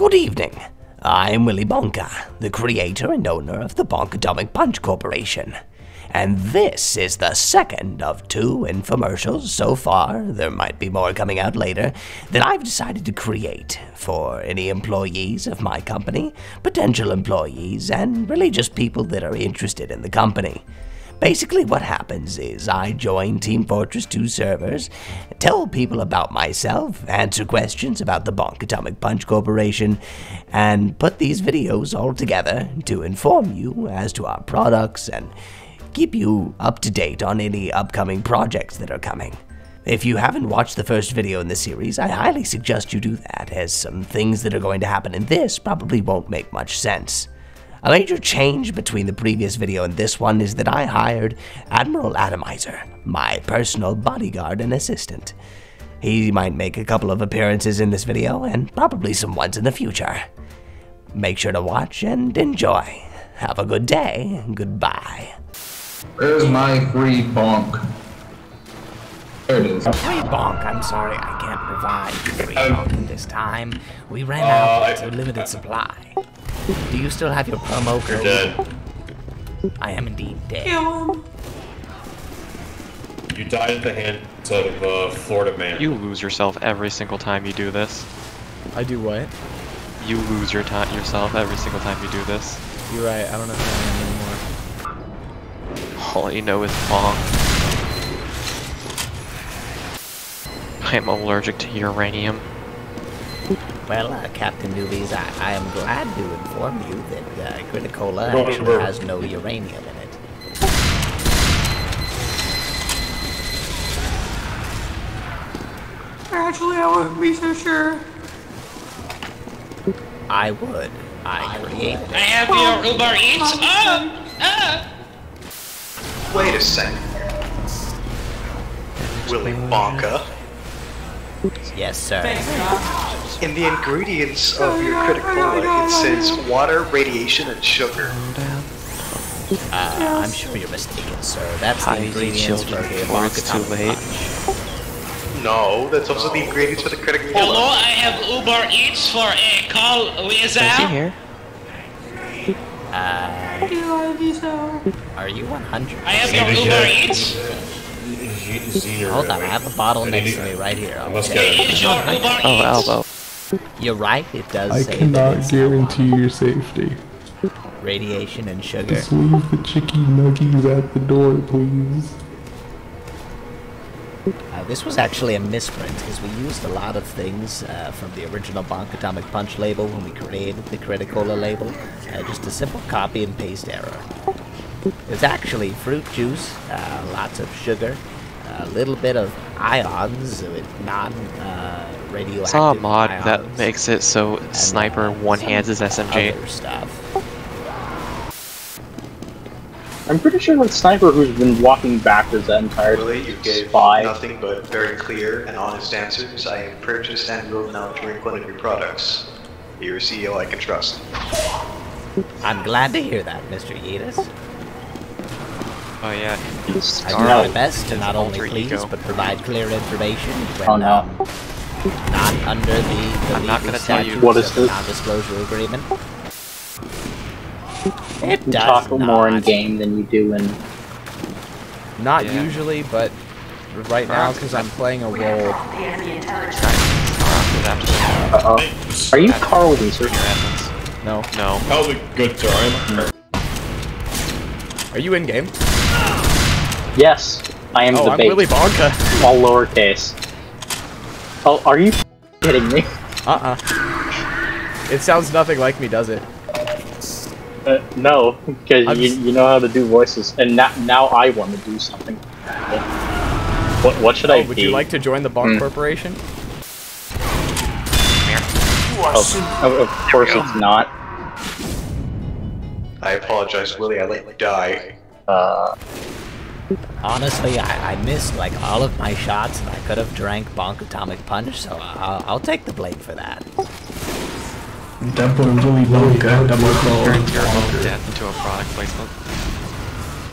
Good evening. I'm Willy Bonka, the creator and owner of the Bonk Atomic Punch Corporation. And this is the second of two infomercials so far, there might be more coming out later, that I've decided to create for any employees of my company, potential employees, and really just people that are interested in the company. Basically, what happens is I join Team Fortress 2 servers, tell people about myself, answer questions about the Bonk Atomic Punch Corporation, and put these videos all together to inform you as to our products and keep you up to date on any upcoming projects that are coming. If you haven't watched the first video in the series, I highly suggest you do that, as some things that are going to happen in this probably won't make much sense. A major change between the previous video and this one is that I hired Admiral Atomizer, my personal bodyguard and assistant. He might make a couple of appearances in this video and probably some ones in the future. Make sure to watch and enjoy. Have a good day. Goodbye. Where's my free bonk? There it is. Free bonk. I'm sorry, I can't provide free Um, bonk this time. We ran uh, out. A limited supply. Do you still have your promo code? Dead. I am indeed dead. Kill him. You died at the hands of uh, Florida man. You lose yourself every single time you do this. I do what? You lose your time yourself every single time you do this. You're right, I don't know who I am anymore. All you know is bonk. I am allergic to uranium. Well, uh, Captain Newbies, I, I am glad to inform you that uh, Crit-a-Cola Go actually over. has no uranium in it. Actually, I wouldn't be so sure. I would. I created I it. have your Uber Eats. Oh, oh. Wait a second. Willy Bonka. Yes, sir. In the ingredients of your Crit-a-Cola, it says water, radiation, and sugar. Uh, I'm sure you're mistaken, sir. That's the Hide, you ingredients for children, the before it's too late. No, that's also the ingredients for the Crit-a-Cola. Hello, I have Uber Eats for a call with Is he here? Uh, Do I be so? are you 100? I have your Uber Eats. Hold on, I have a bottle next to me right here. I I'll get it. it. Your Uber Oh, elbow. You're right, it does I cannot guarantee your safety. radiation and sugar. Just leave the chicky nuggies at the door, please. Uh, this was actually a misprint because we used a lot of things uh, from the original Bonk Atomic Punch label when we created the Crit-a-Cola label. Uh, just a simple copy and paste error. It's actually fruit juice, uh, lots of sugar, a little bit of ions with non-radioactive I saw a mod that makes it so and, Sniper one hands his SMG. Other stuff. I'm pretty sure that Sniper who's been walking backwards that entire Willy, you gave spy. nothing but very clear and honest answers. I have purchased and will now drink one of your products. You're a CEO I can trust. I'm glad to hear that, Mr. Yeatus. Oh yeah. I do my best to not only please, ego. but provide clear information when Oh, no. um, not under the, the I'm not gonna tell you. What is of this? non-disclosure agreement. You It does talk more in game than you do in. Not Yeah. usually, but right now, because I'm playing a role. Uh oh. Are you Carl Wheezer? No. No. How's a good, sir? I'm Are you in game? Yes, I am Oh, the I'm bait. Willy Bonka. All lowercase. Oh, are you kidding me? Uh-uh. It sounds nothing like me, does it? Uh, no, because I'm you, you know how to do voices, and now now I want to do something. What what should I Oh, would be? you like to join the Bonk Hmm. Corporation? Oh, of, of course it's not. I apologize, Willy. I let you die. Uh, Honestly, I, I missed like all of my shots, and I could have drank Bonk Atomic Punch, so I'll, I'll take the blame for that. That boy Willy Bonka, double Turn call. your own death into a product placement.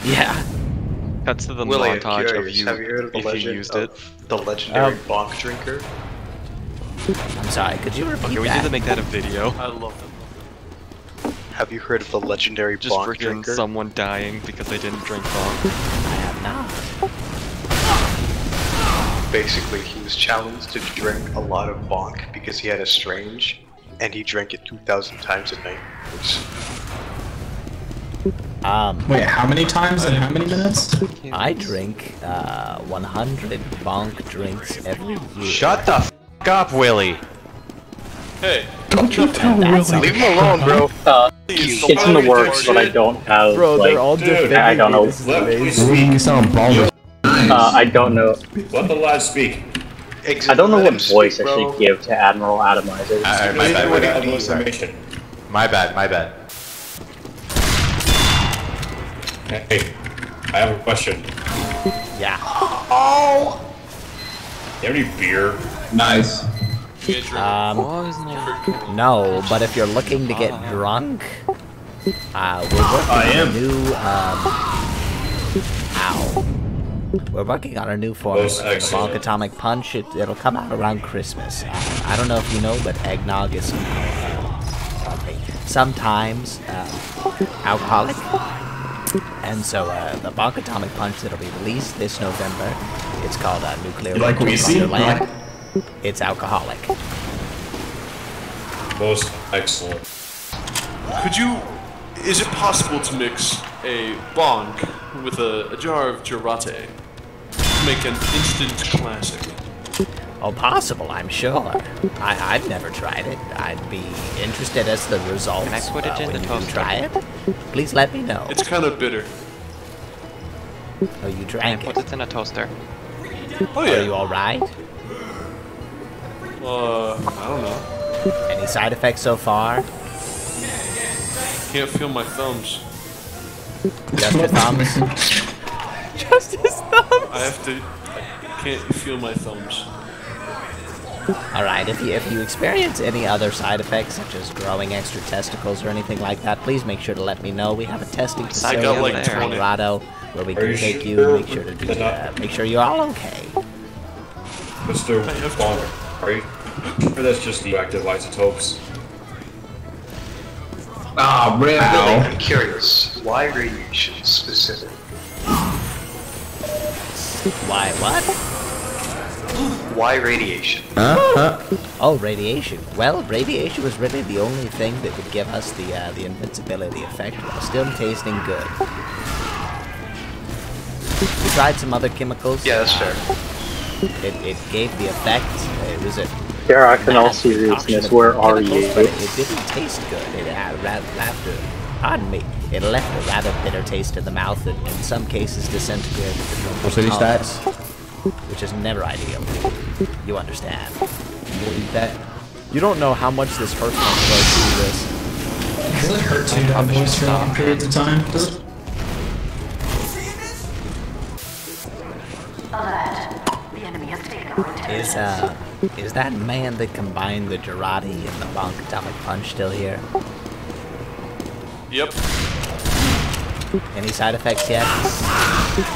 Yeah. Cuts to the Willy, I'm montage of you have you heard of the if you legend used of it. the legendary Um, bonk drinker? I'm sorry, could you repeat Okay, we that? need to make that a video. I love them. Have you heard of the legendary Just bonk freaking drinker? someone dying because they didn't drink bonk. I. Basically, he was challenged to drink a lot of bonk because he had a strange, and he drank it 2,000 times a night. Which, Um, Wait, how many times and how many minutes? I drink uh 100 bonk drinks every year. Shut the f up, Willie. Hey, Don't you tell That's Willie. leave him alone, bro. Uh, please, it's in the works, but I don't have like. all Dude, I don't know. Let me Willie, you sound baller. Uh, I don't know. Let the lad speak. I don't know what him voice speak, I should give to Admiral Atomizer. Alright, my bad, With Willie. the Sorry. information. My bad, my bad. Hey, I have a question. Yeah. Oh! Do You have any beer? Nice. Um, no, but if you're looking to get drunk, uh, we're working I on am. a new, um, ow. We're working on a new form of Most. Bonk Atomic Punch. It, it'll come out around Christmas. Uh, I don't know if you know, but eggnog is uh, sometimes uh, alcoholic. And so uh, the Bonk Atomic Punch that'll be released this November, it's called uh, Nuclear You like what you Winter see? Wonderland. It's alcoholic. Most excellent. could you? Is it possible to mix a bonk with a, a jar of Jarate to make an instant classic? Oh, possible, I'm sure. I, I've never tried it. I'd be interested as the results. Can I put it uh, in the toaster? try it. Please let me know. It's kind of bitter. Oh, you And drank put it. it in a toaster. Oh yeah. Are you yeah. All right? Uh, I don't know. Any side effects so far? Can't feel my thumbs. Just your thumbs. Just his thumbs. I have to. I can't feel my thumbs. All right. If you if you experience any other side effects, such as growing extra testicles or anything like that, please make sure to let me know. We have a testing facility in like, Colorado where we can you take you sure and make sure to do they're uh, make sure you're all okay. Mr. I have Bonk, are you sure that's just the active isotopes? Ah, Really, Ow. I'm curious. Why radiation specific? Why? What? Why radiation? Oh, radiation. Well, radiation was really the only thing that would give us the uh, the invincibility effect while still tasting good. We tried some other chemicals. Yeah, that's fair. It, it gave the effect. It was a Derek, in all bad seriousness, where are you? But it, it didn't taste good. It had rather left a, pardon me. It left a rather bitter taste in the mouth and in some cases disintegrated the drinker's City stats. which is never ideal. You understand. That you don't know how much this hurts my throat to do this. Does it hurt to have voice for long periods of time? Does it? Is uh is that man that combined the Jarate and the Bonk Atomic Punch still here? Yep. Any side effects yet?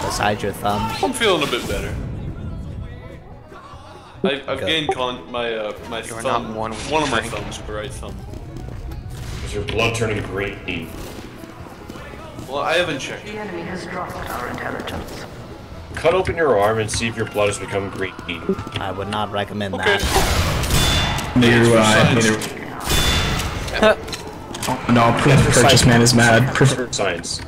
Besides your thumbs? I'm feeling a bit better. I, I've Good. gained con my uh, my You're thumb. not one with one your of my drink. thumbs, the right thumb. Is your blood turning green? Well, I haven't checked. The enemy has dropped our intelligence. Cut open your arm and see if your blood has become green. I would not recommend Okay. that. Neither would I. Neither. Oh, no, Pr- purchase man is mad. Pur- For science.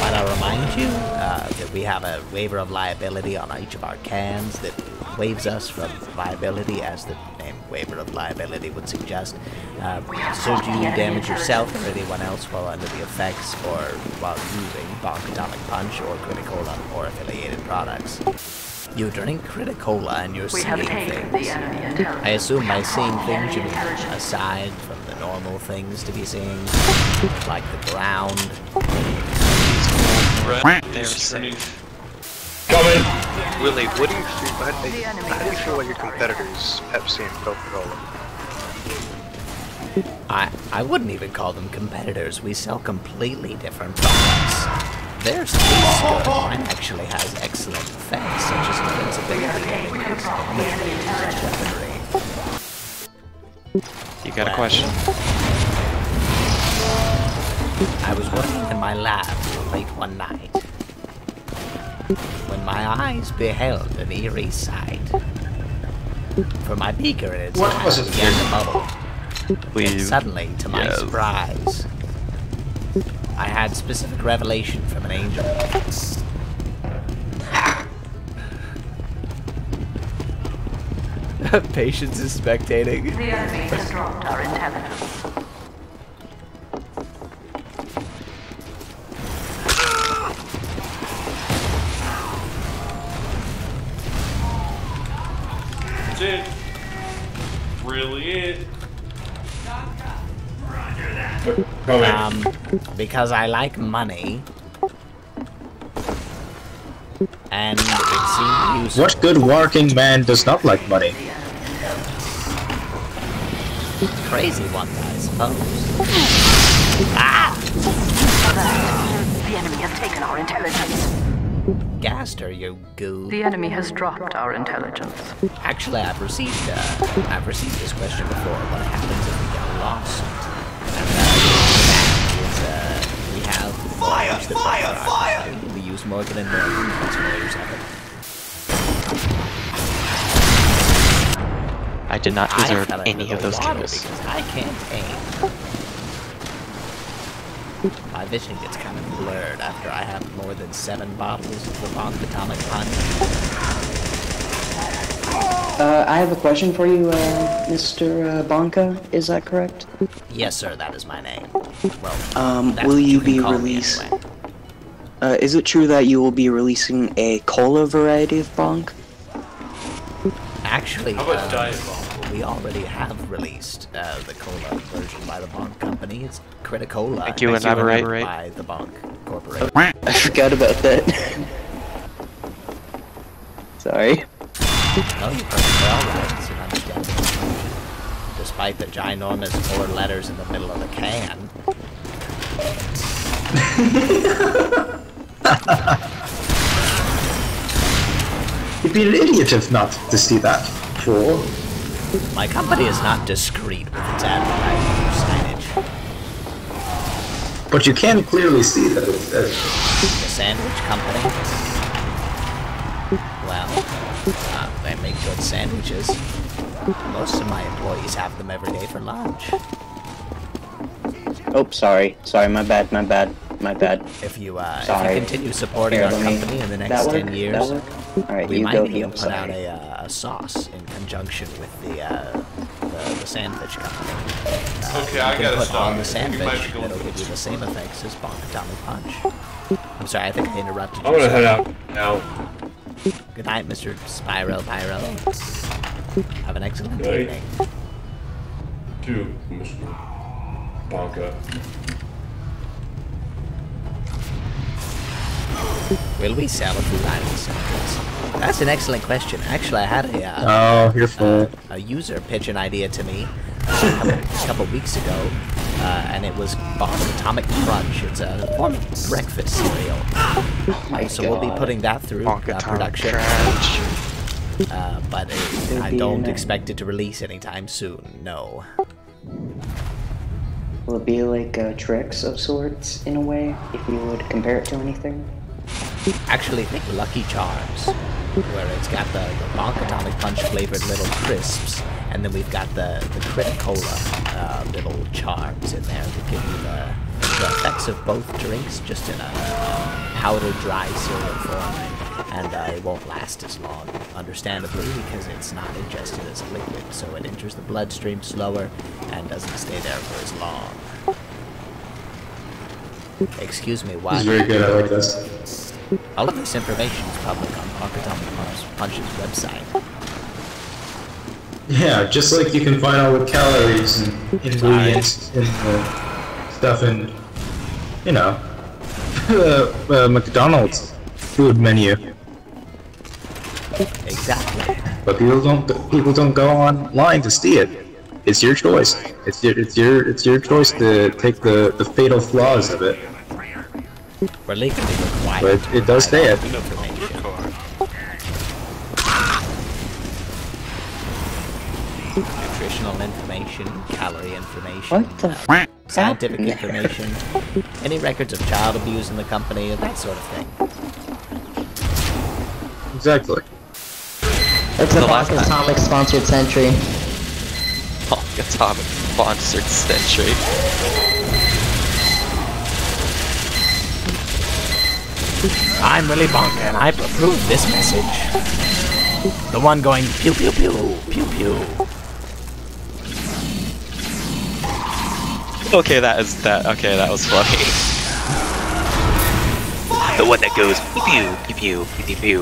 Might I remind you uh, that we have a waiver of liability on each of our cans that waives us from liability, as the name waiver of liability would suggest. Uh, should you damage yourself or anyone else while under the effects or while using Bonk Atomic Punch or Crit-a-Cola or affiliated products. You drink Crit-a-Cola and you're seeing things. the enemy intelligence. I assume by seeing things you mean aside from the normal things to be seeing, like the ground. Brett They're is turning. Coming! Willie, what do you feel? How, how do you feel about your competitors, Pepsi and Coca-Cola? I I wouldn't even call them competitors. We sell completely different products. Theirs is good. Mine actually has excellent effects, such as invincibility and increased damage range and weaponry. You got a question? I was working in my lab late one night when my eyes beheld an eerie sight. For my beaker in its What hand was it, began to bubble. Please. And suddenly, to my Yes. surprise, I had specific revelation from an angel. Patience is spectating. The enemy has dropped our intelligence. It. Really it. Um, because I like money. And it seemed useful. What good working man does not like money? Crazy one, I suppose. Ah! The enemy has taken our intelligence. Gaster, you goo. The enemy has dropped our intelligence. Actually, I've received, uh, I've received this question before. What happens if we get lost? And, uh, is, uh, we have fire, fire, fire! We use Morgan and Morgan as lawyers of it. I did not deserve any of those water kills. Because I can't aim. My vision gets kind of blurred after I have more than seven bottles of the Bonk Atomic Punch. Uh, I have a question for you, uh, Mr. Uh, Bonka. Is that correct? Yes, sir, that is my name. Well, Um, will what you be released? anyway. Uh, is it true that you will be releasing a cola variety of bonk? Actually, How about um, Diet Bomb? We already have released uh, the cola version by the Bonk Company. It's Crit-a-Cola. Thank you, elaborate. By the Bonk Corporation. I forgot about that. Sorry. Oh, you're perfectly alright. It's an understandable. Despite the ginormous four letters in the middle of the can. You'd be an idiot if not to see that. Fool. My company is not discreet with its advertising or signage. But you can clearly see that it says The sandwich company. Well, uh, they make good sandwiches. Most of my employees have them every day for lunch. Oh, sorry. Sorry, my bad, my bad, my bad. If you, uh, if you continue supporting Here, our company in the that next work? 10 years, That? Alright, we you might go, even I'm put sorry. out a, uh, a sauce in conjunction with the, uh, the, the sandwich company. Uh, Okay, I can gotta put stop. on the I think we might sandwich be going that'll give you the same effects as Bonk Atomic Punch. I'm sorry, I think I interrupted you. I'm gonna head out now. Good night, Mr. Spyro Pyro. Have an excellent Good night. evening. To Mr. Bonka. Will we sell a food item samples? That's an excellent question. Actually, I had a uh, Oh, you're full. a user pitch an idea to me uh, a couple, a couple weeks ago, uh, and it was Bonk Atomic Crunch. It's a form of breakfast cereal. my so we'll be putting that through Bonk uh, production. Crunch. Uh, but it, I don't expect it to release anytime soon. No. Will it be like uh, tricks of sorts, in a way, if you would compare it to anything? Actually, think Lucky Charms, where it's got the, the Bonk Atomic Punch flavored little crisps, and then we've got the the Crit-a-Cola uh, little charms in there that give you the, the effects of both drinks, just in a, powdered dry cereal form, and uh, it won't last as long, understandably, because it's not ingested as a liquid, so it enters the bloodstream slower and doesn't stay there for as long. Excuse me, why? He's very good. I like this. All of this information is public on Bonk Punch's website. Yeah, just like you can find all the calories and ingredients in the stuff in, you know, uh, uh, McDonald's food menu. Exactly. But people don't people don't go online to see it. It's your choice. It's your it's your it's your choice to take the the fatal flaws of it We're legally required. But it, it does say it. Nutritional information, calorie information. What the? Scientific information, any records of child abuse in the company, that sort of thing. Exactly. It's a Bonk Atomic sponsored century. Bonk Atomic sponsored century. I'm Willy Bonka and I approve this message. The one going pew pew pew, pew pew. Okay, that is that. Okay, that was funny. the one that goes pew pew pew pew pew pew.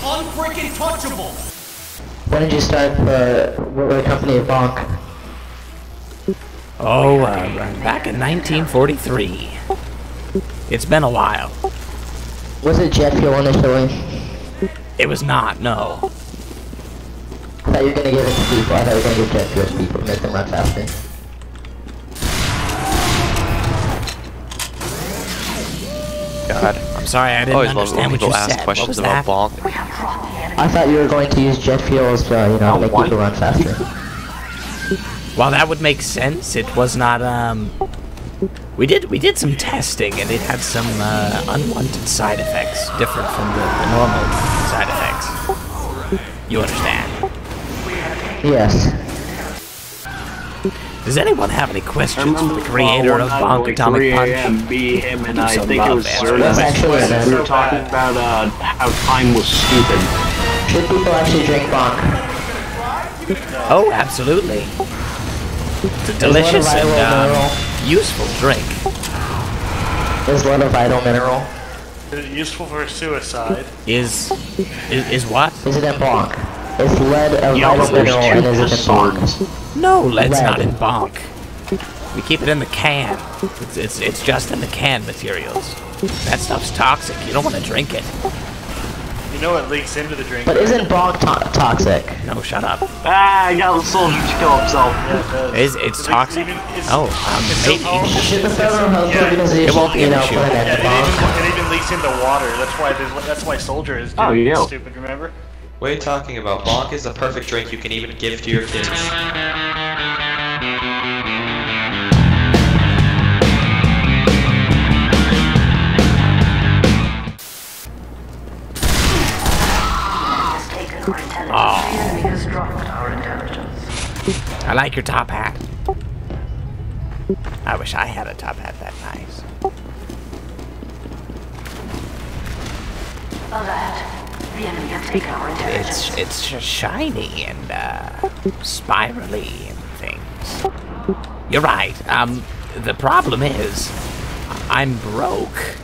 Unfreaking touchable! When did you start the, what the company of Bonk? Oh, uh, back in 1943. It's been a while. Was it jet fuel initially? It was not, no. I thought you were gonna give it to people. I thought you were gonna give jet fuel to people, make them run faster. God. I'm sorry, I didn't always love understand when what you ask said. What questions was about that? bonk. I thought you were going to use jet fuels, uh, you know, make people run faster. While that would make sense, it was not, um... We did we did some testing, and it had some uh, unwanted side effects, different from the, the normal side effects. You understand? Yes. Does anyone have any questions for the creator of Bonk Atomic Punch? Be him and I think it love was answers. We were talking about uh, how time was stupid. Should people actually drink Bonk? Oh, absolutely. It's delicious Is what a and vital mineral? Useful drink. Is lead a vital mineral? Is it useful for suicide? Is is, is what? Is it in Bonk? Is lead a Yeah, vital mineral and is it in Bonk? No, lead's Lead. not in bonk. We keep it in the can. It's, it's, it's just in the can materials. That stuff's toxic. You don't want to drink it. You know it leaks into the drink. But isn't Bonk to toxic? No, shut up. Ah, I got the soldier to kill himself. Is it's toxic? Oh, um, maybe. Should the Federal Health It Organization, won't be you an know, issue. put Yeah, it even, it even leaks into water. That's why there's, that's why Soldier is Oh, doing yeah. stupid. Remember? What are you talking about? Bonk is the perfect drink you can even give to your kids. Like your top hat. I wish I had a top hat that nice. Alert. The enemy has taken our intelligence. It's it's sh- shiny and uh, spirally and things. You're right. Um, the problem is, I'm broke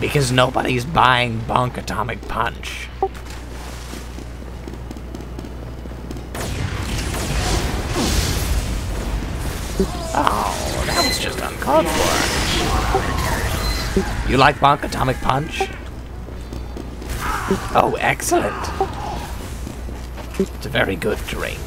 because nobody's buying Bonk Atomic Punch. Oh, that was just uncalled for. You like Bonk Atomic Punch? Oh, excellent. It's a very good drink.